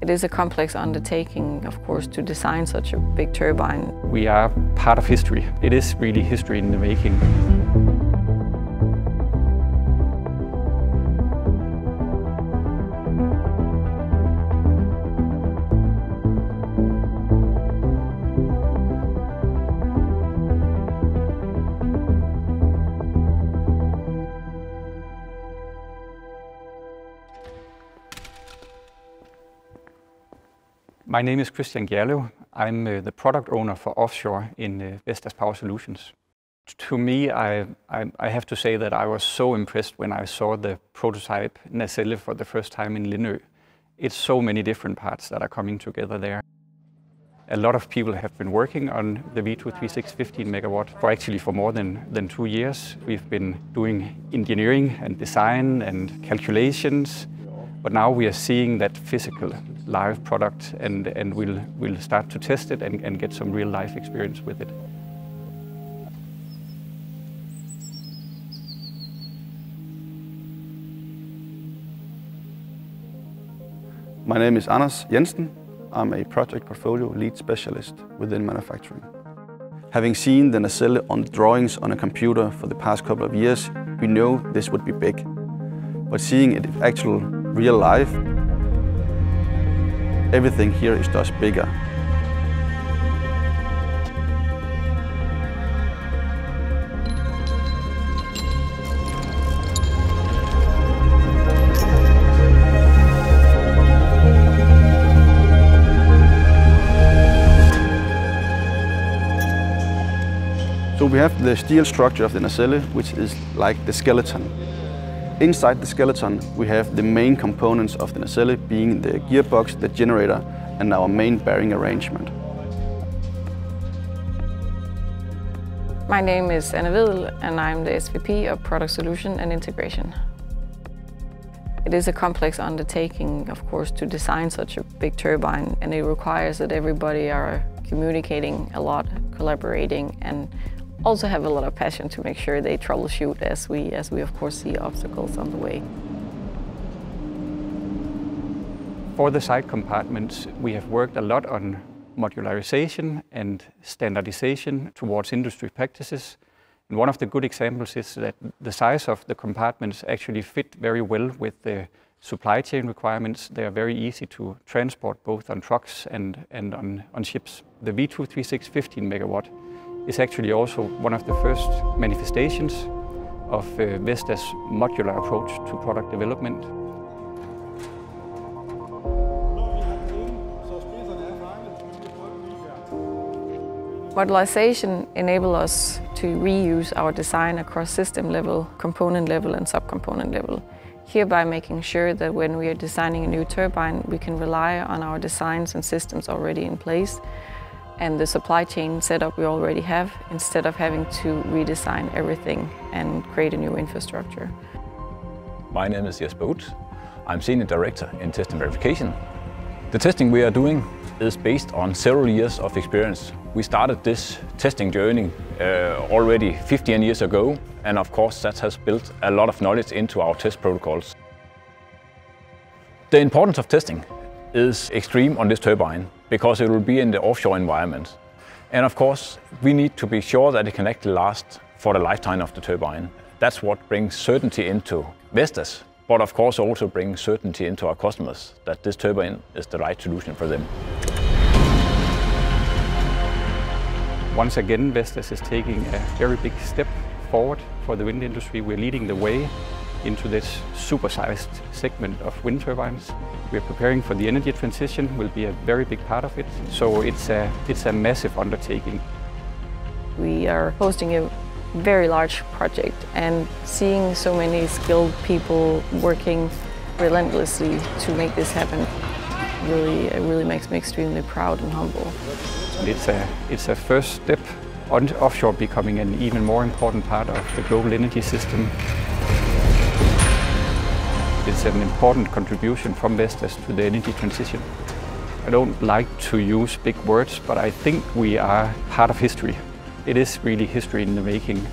It is a complex undertaking, of course, to design such a big turbine. We are part of history. It is really history in the making. My name is Christian Gjerlev. I'm uh, the product owner for offshore in uh, Vestas Power Solutions. To me, I, I, I, have to say that I was so impressed when I saw the prototype nacelle for the first time in Lindø. It's so many different parts that are coming together there. A lot of people have been working on the V236 15 megawatt for actually for more than, than two years. We've been doing engineering and design and calculations, but now we are seeing that physical live product and, and we'll, we'll start to test it and, and get some real life experience with it. My name is Anders Jensen. I'm a project portfolio lead specialist within manufacturing. Having seen the nacelle on drawings on a computer for the past couple of years, we know this would be big. But seeing it in actual real life everything here is just bigger. So we have the steel structure of the nacelle, which is like the skeleton. Inside the skeleton, we have the main components of the nacelle being the gearbox, the generator, and our main bearing arrangement. My name is Anna and I'm the SVP of Product Solution and Integration. It is a complex undertaking, of course, to design such a big turbine and it requires that everybody are communicating a lot, collaborating and also have a lot of passion to make sure they troubleshoot as we, as we of course see obstacles on the way. For the side compartments, we have worked a lot on modularization and standardization towards industry practices. And one of the good examples is that the size of the compartments actually fit very well with the supply chain requirements. They are very easy to transport both on trucks and, and on, on ships. The V236 15 megawatt is actually also one of the first manifestations of uh, Vestas' modular approach to product development. Modularization enables us to reuse our design across system level, component level and subcomponent level, hereby making sure that when we are designing a new turbine, we can rely on our designs and systems already in place and the supply chain setup we already have instead of having to redesign everything and create a new infrastructure. My name is Jesper Uth. I'm Senior Director in Test and Verification. The testing we are doing is based on several years of experience. We started this testing journey uh, already 15 years ago and of course that has built a lot of knowledge into our test protocols. The importance of testing is extreme on this turbine because it will be in the offshore environment. And of course, we need to be sure that it can actually last for the lifetime of the turbine. That's what brings certainty into Vestas, but of course also brings certainty into our customers that this turbine is the right solution for them. Once again, Vestas is taking a very big step forward for the wind industry. We're leading the way into this supersized segment of wind turbines. We're preparing for the energy transition, will be a very big part of it. So it's a, it's a massive undertaking. We are hosting a very large project and seeing so many skilled people working relentlessly to make this happen really, it really makes me extremely proud and humble. It's a, it's a first step on offshore becoming an even more important part of the global energy system. It's an important contribution from Vestas to the energy transition. I don't like to use big words, but I think we are part of history. It is really history in the making.